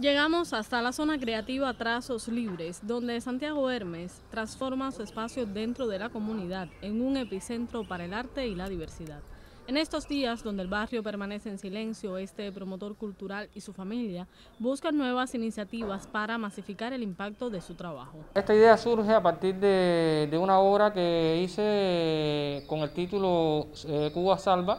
Llegamos hasta la zona creativa Trazos Libres, donde Santiago Hermes transforma su espacio dentro de la comunidad en un epicentro para el arte y la diversidad. En estos días, donde el barrio permanece en silencio, este promotor cultural y su familia buscan nuevas iniciativas para masificar el impacto de su trabajo. Esta idea surge a partir de, una obra que hice con el título eh, Cuba Salva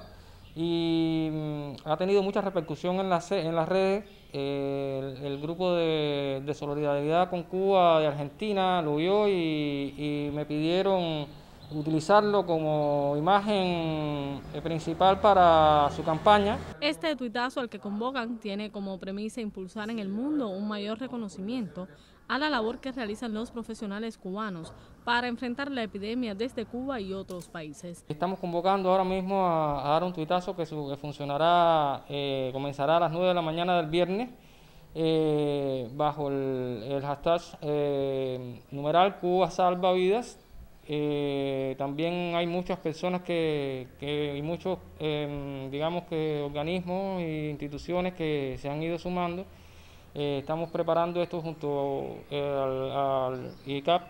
y mm, ha tenido mucha repercusión en las, en las redes el, grupo de, solidaridad con Cuba de Argentina lo vio y, me pidieron utilizarlo como imagen principal para su campaña. Este tuitazo al que convocan tiene como premisa impulsar en el mundo un mayor reconocimiento a la labor que realizan los profesionales cubanos para enfrentar la epidemia desde Cuba y otros países. Estamos convocando ahora mismo a, dar un tuitazo que, funcionará, eh, comenzará a las 9 de la mañana del viernes. Eh, bajo el, hashtag eh, numeral Cuba salva vidas. También hay muchas personas que, y muchos, digamos que organismos e instituciones que se han ido sumando. Eh, estamos preparando esto junto eh, al, ICAP,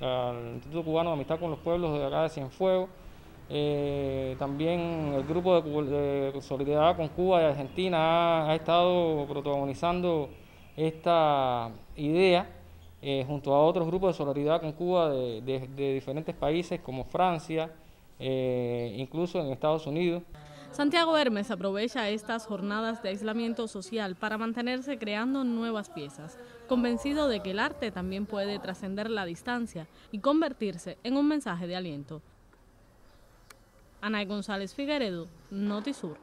al Instituto Cubano de Amistad con los Pueblos de acá de Cienfuegos, eh, también el grupo de, solidaridad con Cuba y Argentina ha, estado protagonizando esta idea junto a otros grupos de solidaridad con Cuba de diferentes países como Francia, incluso en Estados Unidos. Santiago Hermes aprovecha estas jornadas de aislamiento social para mantenerse creando nuevas piezas, convencido de que el arte también puede trascender la distancia y convertirse en un mensaje de aliento. Ana González Figueredo, Notisur.